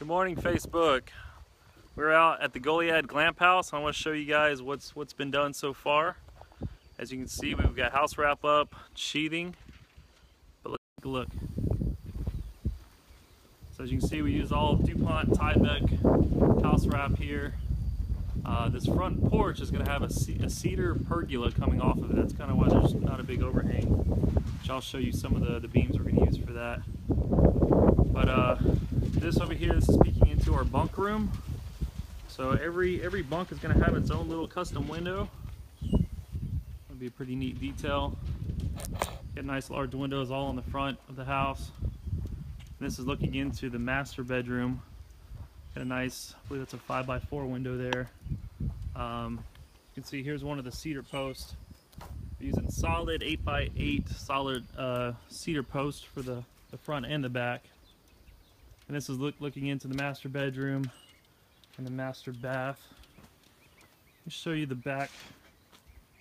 Good morning, Facebook. We're out at the Goliad Glamp House. I want to show you guys what's what's been done so far. As you can see, we've got house wrap up, sheathing. But let's take a look. So as you can see, we use all DuPont Tyvek house wrap here. Uh, this front porch is going to have a, a, cedar pergola coming off of it. That's kind of why there's not a big overhang. Which I'll show you some of the, the beams we're going to use for that. But uh, this over here, this is peeking into our bunk room. So every every bunk is going to have its own little custom window. That'll be a pretty neat detail. Get nice large windows all in the front of the house. And this is looking into the master bedroom. Got a nice, I believe that's a 5x4 window there. Um, you can see here's one of the cedar posts. Using solid 8x8 solid uh, cedar post for the, the front and the back. And this is look, looking into the master bedroom and the master bath. Let me show you the back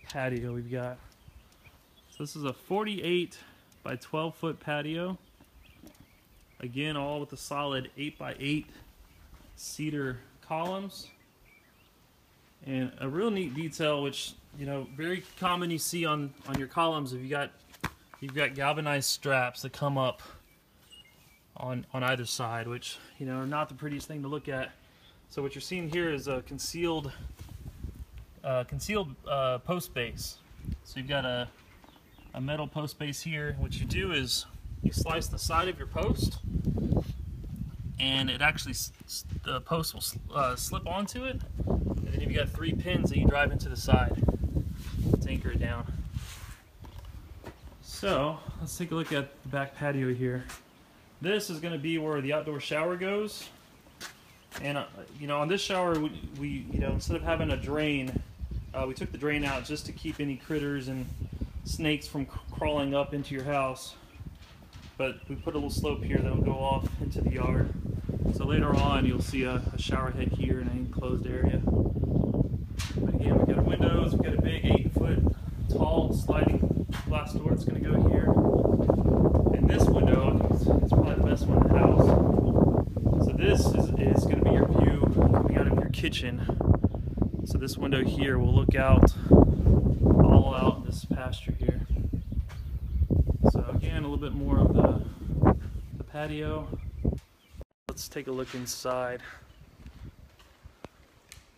patio we've got. So this is a 48 by 12 foot patio. Again, all with the solid 8 by 8 cedar columns. And a real neat detail, which you know, very common you see on on your columns. If you got you've got galvanized straps that come up on on either side, which you know are not the prettiest thing to look at. So what you're seeing here is a concealed uh, concealed uh, post base. So you've got a a metal post base here. What you do is you slice the side of your post and it actually the post will uh, slip onto it and then you've got three pins that you drive into the side to anchor it down so let's take a look at the back patio here this is going to be where the outdoor shower goes and uh, you know on this shower we, we, you know instead of having a drain uh, we took the drain out just to keep any critters and snakes from crawling up into your house but we put a little slope here that'll go off into the yard. So later on you'll see a, a shower head here in an enclosed area. But again, we've got windows, we've got a big eight foot tall sliding glass door that's gonna go here. And this window, best one in the house. So this is, is gonna be your view coming out of your kitchen. So this window here will look out all out this pasture here. So again, a little bit more of the, the patio. Let's take a look inside.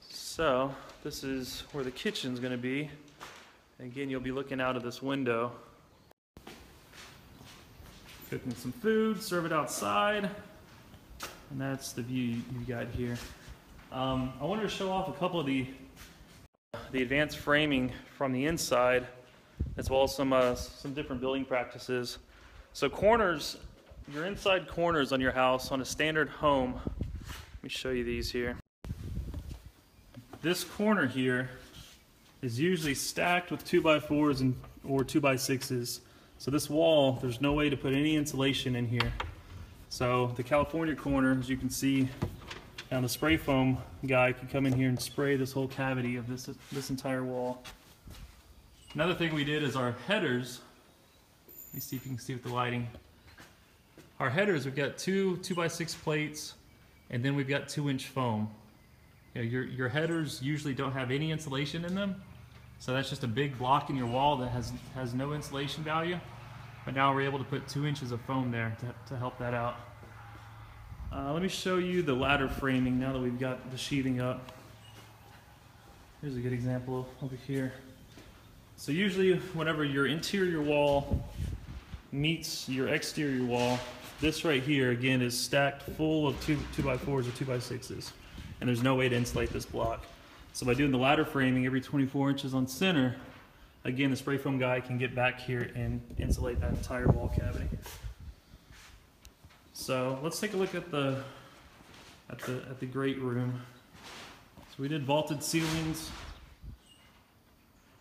So this is where the kitchen's gonna be. Again, you'll be looking out of this window. Cooking some food, serve it outside. And that's the view you've got here. Um, I wanted to show off a couple of the, the advanced framing from the inside as well as some, uh, some different building practices. So corners, your inside corners on your house on a standard home, let me show you these here. This corner here is usually stacked with 2x4s and, or 2x6s. So this wall, there's no way to put any insulation in here. So the California corner, as you can see, now the spray foam guy can come in here and spray this whole cavity of this, this entire wall. Another thing we did is our headers. Let me see if you can see with the lighting. Our headers, we've got two 2x6 plates, and then we've got 2-inch foam. You know, your, your headers usually don't have any insulation in them, so that's just a big block in your wall that has, has no insulation value. But now we're able to put 2 inches of foam there to, to help that out. Uh, let me show you the ladder framing now that we've got the sheathing up. Here's a good example over here. So usually whenever your interior wall meets your exterior wall, this right here again is stacked full of two, two by fours or two by sixes. And there's no way to insulate this block. So by doing the ladder framing every 24 inches on center, again, the spray foam guy can get back here and insulate that entire wall cavity. So let's take a look at the, at the, at the great room. So we did vaulted ceilings,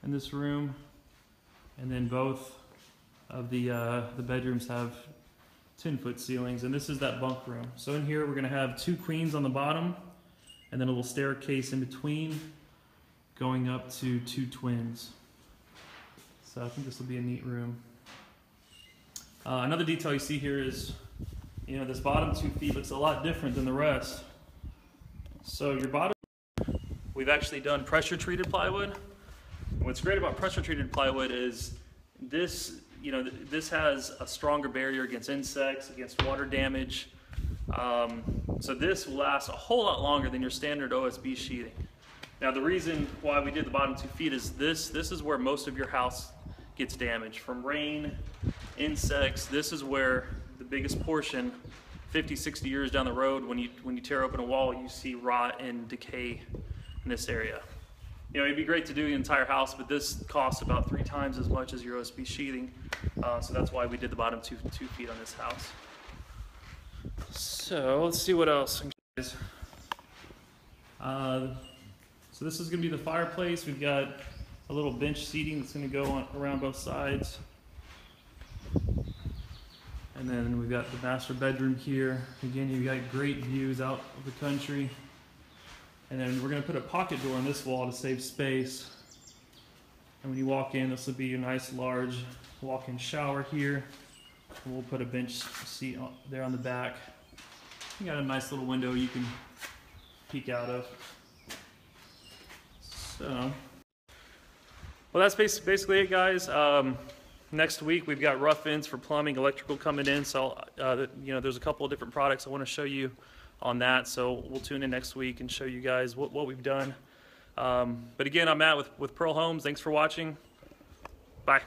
in this room. And then both of the, uh, the bedrooms have 10 foot ceilings. And this is that bunk room. So in here, we're gonna have two queens on the bottom and then a little staircase in between going up to two twins. So I think this will be a neat room. Uh, another detail you see here is you know, this bottom two feet looks a lot different than the rest. So your bottom, we've actually done pressure treated plywood. What's great about pressure treated plywood is this, you know, th- this has a stronger barrier against insects, against water damage. Um, so this will last a whole lot longer than your standard OSB sheathing. Now the reason why we did the bottom two feet is this, this is where most of your house gets damaged from rain, insects. This is where the biggest portion, 50, 60 years down the road, when you, when you tear open a wall, you see rot and decay in this area. You know, it'd be great to do the entire house, but this costs about three times as much as your OSB sheathing. Uh, so that's why we did the bottom two, two feet on this house. So let's see what else. Uh, so this is gonna be the fireplace. We've got a little bench seating that's gonna go on, around both sides. And then we've got the master bedroom here. Again, you've got great views out of the country. And then we're gonna put a pocket door on this wall to save space. And when you walk in, this will be a nice large walk-in shower here. We'll put a bench seat on- there on the back. You got a nice little window you can peek out of. So, well, that's basically it, guys. Um, next week we've got rough-ins for plumbing, electrical coming in. So, uh, you know, there's a couple of different products I want to show you on that. So we'll tune in next week and show you guys what, what we've done. Um, but again, I'm Matt with, with Pearl Homes. Thanks for watching. Bye.